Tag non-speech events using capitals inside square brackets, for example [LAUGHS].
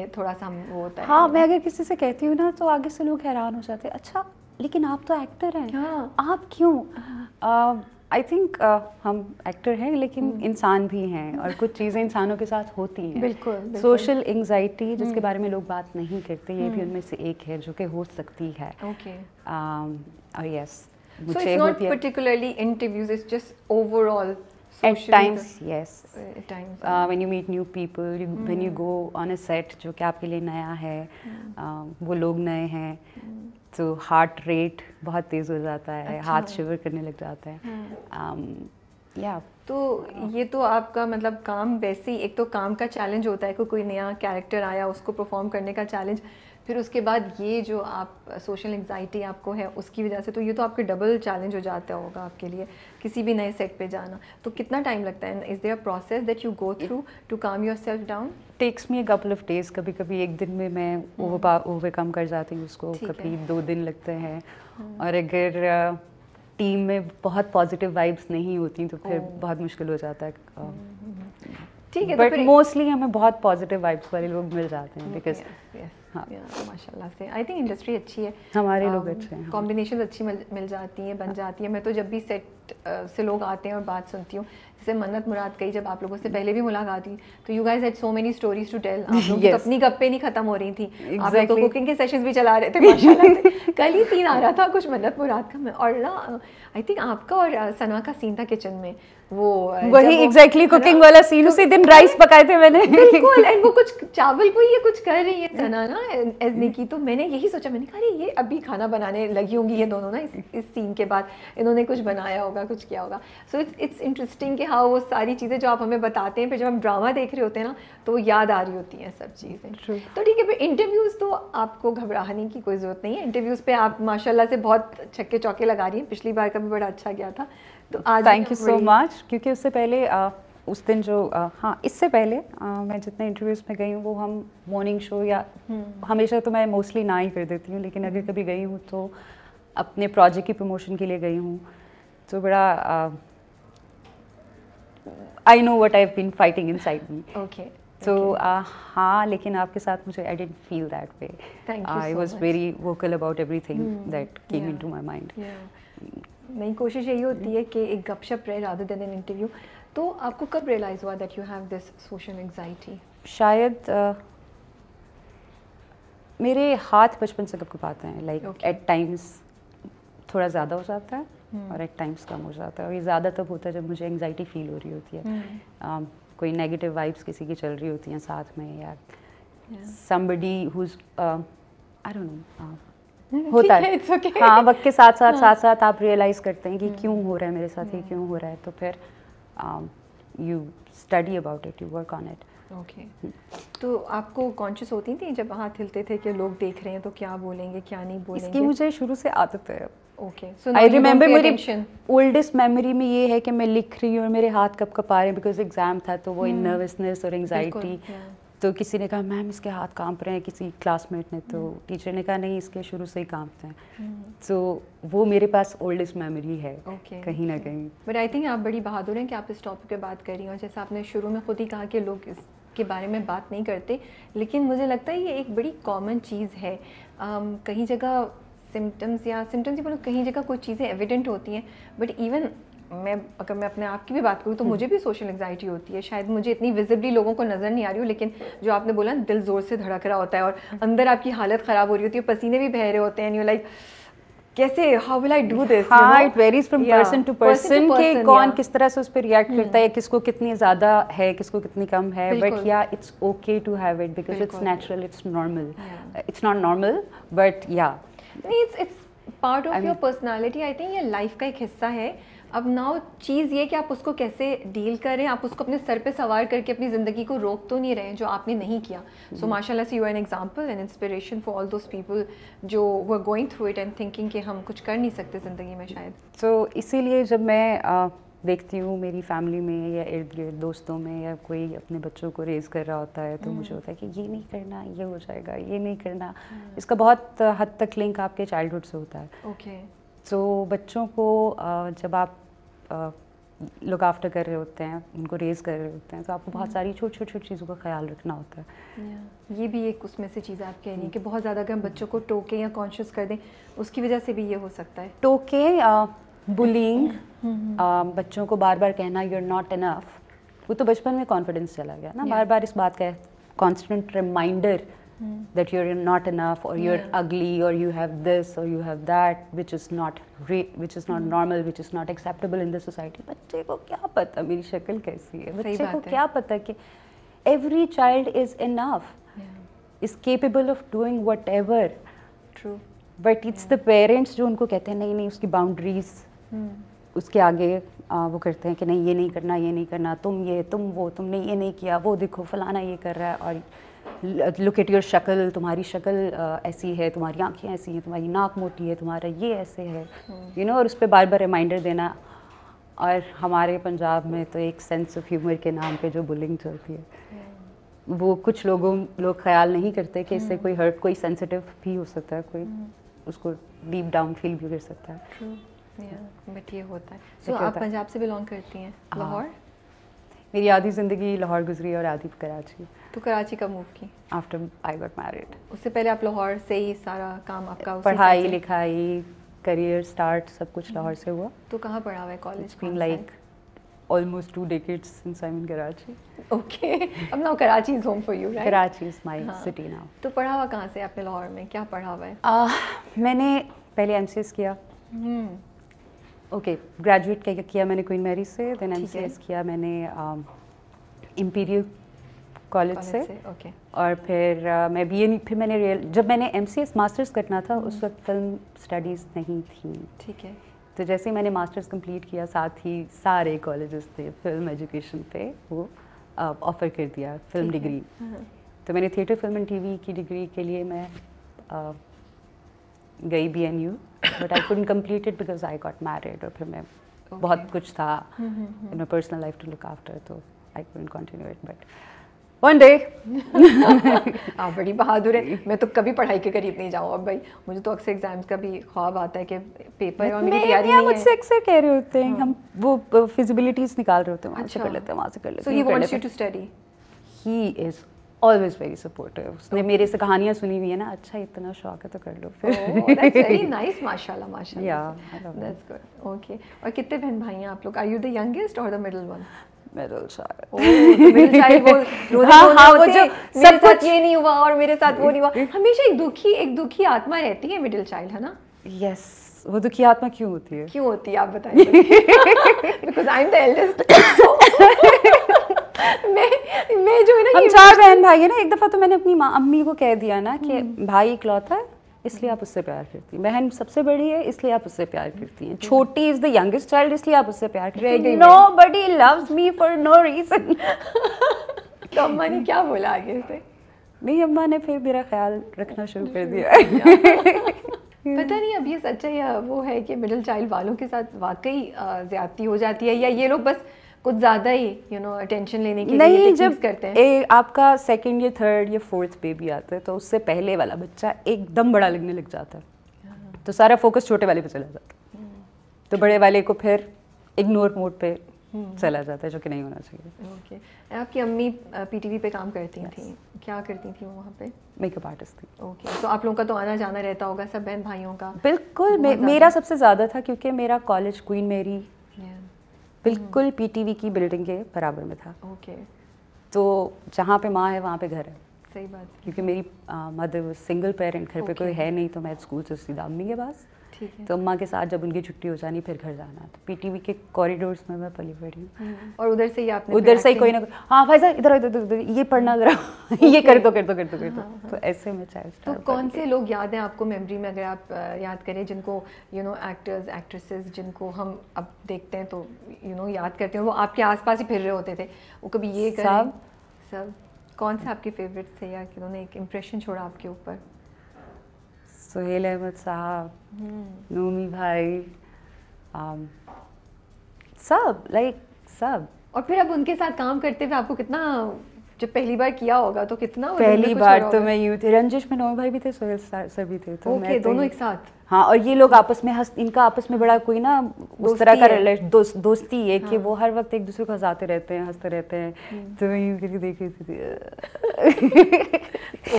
थोड़ा सा वो होता है। हाँ मैं अगर किसी से कहती हूँ ना तो आगे से लोग हैरान हो जाते हैं। अच्छा लेकिन आप तो एक्टर हैं। हाँ। आप क्यों? आई थिंक uh, हम एक्टर हैं लेकिन हम्म। इंसान भी हैं और कुछ चीज़ें इंसानों के साथ होती हैं। बिल्कुल। सोशल एंजाइटी जिसके हम्म। बारे में लोग बात नहीं करते ये भी उनमें से एक है जो कि हो सकती है। ओके um, और yes so it's not particularly interviews it's just overall at times yes at times uh, when you meet new people you, when you Hmm. go on a set जो कि आपके लिए नया है uh, वो लोग नए हैं Hmm. तो हार्ट रेट बहुत तेज़ हो जाता है अच्छा। हाथ शिवर करने लग जाता है हाँ। um, yeah तो ये तो आपका मतलब काम वैसे ही एक तो काम का चैलेंज होता है कि कोई नया कैरेक्टर आया उसको परफॉर्म करने का चैलेंज फिर उसके बाद ये जो आप सोशल एंजाइटी आपको है उसकी वजह से तो ये तो आपके डबल चैलेंज हो जाता होगा आपके लिए किसी भी नए सेट पे जाना। तो कितना टाइम लगता है? Is there process that you go through to calm yourself down takes me couple of days कभी कभी एक दिन में मैं ओवरकम कर जाती हूँ उसको कभी। दो दिन लगते हैं। और अगर टीम में बहुत पॉजिटिव वाइब्स नहीं होती तो फिर हम्म। बहुत मुश्किल हो जाता है uh, ठीक है तो बट फिर मोस्टली हमें बहुत पॉजिटिव वाइब्स वाले लोग मिल जाते हैं बिकॉज़ हाँ। माशाल्लाह से। आई थिंक इंडस्ट्री अच्छी है। हमारे Um, लोग अच्छे हैं हाँ। कॉम्बिनेशन अच्छी मिल, मिल जाती है बन जाती है। मैं तो जब भी सेट से लोग आते हैं और बात सुनती हूँ। जैसे मन्नत मुराद कही जब आप लोगों से पहले भी मुलाकात हुई तो you guys had so many stories to tell आप लोग Yes. अपनी गप्पे नहीं खत्म हो रही थी। आप लोग तो कुकिंग के सेशंस भी चला रहे थे [LAUGHS] कल ही सीन आ रहा था कुछ मन्नत मुराद का मैं। और ना आई थिंक आपका और सना का सीन था किचन में। वो वही एग्जैक्टली कुकिंग वाला सीन उसी दिन राइस पकाए थे मैंने। बिल्कुल एंड वो कुछ चावल को ये कुछ कर रही है सना ना एज निकी तो मैंने यही सोचा मैंने कहा अरे ये अभी खाना बनाने लगी होंगी ये दोनों ना इस इस सीन के बाद। इन्होंने कुछ बनाया होगा कुछ किया होगा। सो इट्स इट्स इंटरेस्टिंग कि हाँ वो सारी चीज़ें जो आप हमें बताते हैं फिर जब हम ड्रामा देख रहे होते हैं ना तो याद आ रही होती हैं सब चीज़ें। True. तो ठीक है फिर इंटरव्यूज़ तो आपको घबराने की कोई ज़रूरत नहीं है। इंटरव्यूज़ पर आप माशाला से बहुत छक्के चौके लगा रही हैं। पिछली बार का भी बड़ा अच्छा गया था। तो आज थैंक यू सो मच क्योंकि उससे पहले उस दिन जो आ, हाँ इससे पहले आ, मैं जितने इंटरव्यूज़ में गई हूँ वो हम मॉर्निंग शो या हमेशा तो मैं मोस्टली ना ही कर देती हूँ लेकिन अगर कभी गई हूँ तो अपने प्रोजेक्ट की प्रमोशन के लिए गई हूँ। तो बड़ा I know what I been fighting inside me okay तो हाँ लेकिन आपके साथ मुझे I didn't feel that way I was very vocal about everything that came into my mind मेरी कोशिश यही होती है कि एक गपशप रहे रादर देन एन इंटरव्यू तो आपको कब रियलाइज़ हुआ that you have this social anxiety शायद अ, मेरे हाथ बचपन से कब कब आते हैं लाइक एट टाइम्स थोड़ा ज़्यादा हो जाता है. और एट टाइम्स कम हो जाता है। और ये ज़्यादा तब होता है जब मुझे एंजाइटी फील हो रही होती है। Hmm. um, कोई नेगेटिव वाइब्स किसी की चल रही होती हैं साथ में या uh, I don't know uh, [LAUGHS] होता है ओके हाँ वक्त के साथ साथ हाँ। साथ साथ आप रियलाइज़ करते हैं कि क्यों हो रहा है मेरे साथ ये क्यों हो रहा है। तो फिर you study about it you work on it okay तो आपको कॉन्शियस होती थी जब हाथ हिलते थे कि लोग देख रहे हैं तो क्या बोलेंगे क्या नहीं बोलेंगे? इसकी मुझे शुरू से आदत है। ओके सो आई रिमेम्बर मेरी ओल्डेस्ट मेमोरी में ये है कि मैं लिख रही हूँ और मेरे हाथ कब कप आ रहे हैं बिकॉज़ एग्ज़ाम था तो वो इन नर्वसनेस और एंगजाइटी तो किसी ने कहा मैम इसके हाथ काँप रहे हैं किसी क्लासमेट ने तो टीचर ने कहा नहीं इसके शुरू से ही कांपते हैं. तो वो मेरे पास ओल्डेस्ट मेमोरी है Okay, कहीं ना कहीं. बट आई थिंक आप बड़ी बहादुर हैं कि आप इस टॉपिक पे बात कर रही हैं और जैसे आपने शुरू में खुद ही कहा कि लोग इसके बारे में बात नहीं करते लेकिन मुझे लगता है ये एक बड़ी कॉमन चीज़ है। um, कहीं जगह सिम्टम्स या सिम्टम्स ही बोलो कहीं जगह कोई चीज़ें एविडेंट होती हैं बट इवन मैं अगर मैं अपने आप की भी बात करूँ तो मुझे भी सोशल एंजाइटी होती है। शायद मुझे इतनी विजिबली लोगों को नज़र नहीं आ रही हो लेकिन जो आपने बोला ना, दिल ज़ोर से धड़क रहा होता है और अंदर आपकी हालत ख़राब हो रही होती है पसीने भी बह रहे होते हैं यू लाइक कैसे how will I do this हाँ it varies from person to person कि कौन किस तरह से उस पर रिएक्ट करता है किसको कितनी ज़्यादा है किसको कितनी कम है but. Yeah it's okay to have it because it's natural it's normal it's not normal but yeah नहीं it's it's part of your personality I think ये लाइफ का एक हिस्सा है। अब नाउ चीज़ ये कि आप उसको कैसे डील करें आप उसको अपने सर पे सवार करके अपनी ज़िंदगी को रोक तो नहीं रहे हैं, जो आपने नहीं किया। सो माशाल्लाह से you an example and inspiration for all those people जो वो going through it and thinking कि हम कुछ कर नहीं सकते ज़िंदगी में शायद। तो इसीलिए जब मैं अ, देखती हूँ मेरी फैमिली में या इर्द गिर्द दोस्तों में या कोई अपने बच्चों को रेज कर रहा होता है तो मुझे होता है कि ये नहीं करना ये हो जाएगा ये नहीं करना। इसका बहुत हद तक लिंक आपके चाइल्डहुड से होता है। ओके तो बच्चों को जब आप लुक आफ्टर कर रहे होते हैं उनको रेज कर रहे होते हैं तो आपको बहुत सारी छोटी छोटी छोटी चीज़ों का ख्याल रखना होता है। ये भी एक उसमें से चीज़ आप कह रही हैं कि बहुत ज़्यादा अगर हम बच्चों को टोके या कॉन्शियस कर दें उसकी वजह से भी ये हो सकता है। टोके बुलिंग um, बच्चों को बार बार कहना यू आर नॉट इनफ वो तो बचपन में कॉन्फिडेंस चला गया ना। बार बार इस बात का constant reminder that you are not enough और यू आर अगली और यू हैव दिस और you have that which is not which is not normal which is not acceptable in the society बच्चे को क्या पता मेरी शक्ल कैसी है? बच्चे को क्या पता कि every child is enough is capable of doing whatever true but it's the parents जो उनको कहते हैं नहीं नहीं उसकी बाउंड्रीज उसके आगे आ, वो करते हैं कि नहीं ये नहीं करना ये नहीं करना तुम ये तुम वो तुमने ये नहीं किया वो देखो फलाना ये कर रहा है और लुक एट योर शक्ल तुम्हारी शक्ल ऐसी है तुम्हारी आँखें ऐसी हैं तुम्हारी नाक मोटी है तुम्हारा ये ऐसे है यू हम्म। नो और उस पर बार बार रिमाइंडर देना और हमारे पंजाब में तो एक सेंस ऑफ़ ह्यूमर के नाम पे जो बुलिंग चलती है हम्म। वो कुछ लोगों लोग ख्याल नहीं करते कि इससे हम्म। कोई हर्ट कोई सेंसिटिव भी हो सकता है कोई उसको डीप डाउन फील भी कर सकता है बट ये होता है सो so, आप पंजाब से बिलोंग करती हैं हाँ। लाहौर मेरी आधी ज़िंदगी लाहौर गुजरी और आधी कराची तो कराची कब मूव की आफ्टर आई गॉट मैरिड उससे पहले आप लाहौर से ही सारा काम आपका पढ़ाई लिखाई करियर स्टार्ट सब कुछ लाहौर से हुआ तो कहाँ पढ़ा हुआ है college been like almost two decades since I'm in Karachi. Okay. अब now Karachi is home for you, right? Karachi is my हाँ. city now. तो पढ़ा हुआ कहाँ से आपने लाहौर में क्या पढ़ा हुआ है? uh, मैंने पहले एम किया hmm. ओके ग्रेजुएट किया मैंने क्वीन मैरी से देन एम किया मैंने इम्पीरियल कॉलेज से। ओके और फिर uh, मैं बी ए फिर मैंने रियल जब मैंने एम सी एस मास्टर्स करना था उस हम्म। वक्त फ़िल्म स्टडीज़ नहीं थी। ठीक है। तो जैसे ही मैंने मास्टर्स कंप्लीट किया साथ ही सारे कॉलेजेस थे फ़िल्म एजुकेशन पे वो ऑफ़र uh, कर दिया फ़िल्म डिग्री हाँ। तो मैंने थिएटर फ़िल्म एंड टीवी की डिग्री के लिए मैं uh, गई B N U but I couldn't complete it because I got married और फिर मैं okay. बहुत कुछ था in my personal life to look after तो I couldn't continue it but one day आप बड़ी बहादुर है मैं तो कभी पढ़ाई के करीब नहीं जाऊँ अब भाई मुझे तो अक्सर एग्ज़ाम्स का भी ख्वाब आता है कि पेपर और मेरी तैयारी नहीं है मुझसे अक्सर कह रहे होते हैं हाँ। हम वो फिजिबिलिटीज निकाल रहे होते हैं वहाँ से कर अच्छा। लेते हैं वहाँ से कर लेते हैं so he wants you to study he is always very supportive उसने मेरे से कहानियाँ सुनी हुई है ना अच्छा इतना शौक है तो कर लो फिर। नाइस [LAUGHS] माशाल्लाह माशाल्लाह। दैट्स गुड ओके और कितने बहन भाई हैं आप लोग? आर यू द यंगेस्ट और the middle one middle child हाँ हाँ वो जो सब कुछ ये नहीं हुआ और मेरे साथ वो नहीं हुआ। [LAUGHS] हमेशा एक दुखी एक दुखी आत्मा रहती है मिडिल चाइल्ड है ना? यस वो दुखी आत्मा क्यों होती है? क्यों होती है? आप बताइए। Because I am the eldest मैं मैं जो है ना हम चार बहन भाई है ना एक दफ़ा तो मैंने अपनी माँ अम्मी को कह दिया ना कि हम्म। भाई इकलौता है इसलिए आप उससे प्यार करती हैं। बहन सबसे बड़ी है इसलिए आप उससे प्यार करती हैं। छोटी इज़ द यंगेस्ट चाइल्ड इसलिए आप उससे प्यार करती हैं। Nobody loves me for no reason तो अम्मा ने क्या बोला आगे से? नहीं अम्मा ने फिर मेरा ख्याल रखना शुरू कर दिया। [LAUGHS] [LAUGHS] पता नहीं अब ये सच्चा या वो है कि मिडिल चाइल्ड वालों के साथ वाकई ज्यादती हो जाती है या ये लोग बस कुछ ज़्यादा ही यू नो अटेंशन लेने के नहीं लिए जब करते हैं ए, आपका सेकेंड या थर्ड या फोर्थ बेबी आता है तो उससे पहले वाला बच्चा एकदम बड़ा लगने लग जाता है हाँ। तो सारा फोकस छोटे वाले पे चला जाता है हम्म। तो बड़े वाले को फिर इग्नोर मोड पे हम्म। चला जाता है जो कि नहीं होना चाहिए ओके okay. आपकी अम्मी पीटीवी पे काम करती yes. थी क्या करती थी वो वहाँ पे मेकअप आर्टिस्ट थी ओके okay. तो आप लोगों का तो आना जाना रहता होगा सब बहन भाइयों का बिल्कुल मे, मेरा सबसे ज़्यादा था क्योंकि मेरा कॉलेज क्वीन मेरी बिल्कुल पीटीवी की बिल्डिंग के बराबर में था। ओके। तो जहाँ पे माँ है वहाँ पे घर है। सही बात क्योंकि मेरी मदर सिंगल पेरेंट घर पे कोई है नहीं तो मैं स्कूल से सीधा अम्मी के पास। तो अम्मा के साथ जब उनकी छुट्टी हो जानी फिर घर जाना। तो पीटीवी के कॉरिडोर्स में मैं पली पड़ी हूँ। हम्म। और उधर से ही आपने उधर से ही कोई ना कोई हाँ भाई साहब इधर इधर उधर ये पढ़ना जरा। [LAUGHS] ये कर दो कर दो कर दो कर दो। हाँ, हाँ। तो ऐसे में चाहे तो कौन से लोग याद हैं आपको मेमोरी में अगर आप याद करें जिनको यू नो एक्टर्स एक्ट्रेसेस जिनको हम अब देखते हैं तो यू नो याद करते हैं वो आपके आसपास ही फिर रहे होते थे। वो कभी ये सब। सब। कौन से आपके फेवरेट थे या उन्होंने एक इम्प्रेशन छोड़ा आपके ऊपर सुहेल अहमद साहब हम्म। नूमी भाई um, सब लाइक सब और फिर अब उनके साथ काम करते हुए आपको कितना जब पहली बार किया होगा तो कितना पहली बार तो मैं यू थी रंजिश में नोए भाई भी थे सोहेल सर भी थे तो okay, दोनों एक साथ? हाँ और ये लोग आपस में हंस इनका आपस में बड़ा कोई ना उस तरह का दोस्त दोस्ती है हाँ। कि वो हर वक्त एक दूसरे को हंसाते रहते हैं हँसते रहते हैं। हम्म। तो मैं यूँ देख रही थी। [LAUGHS]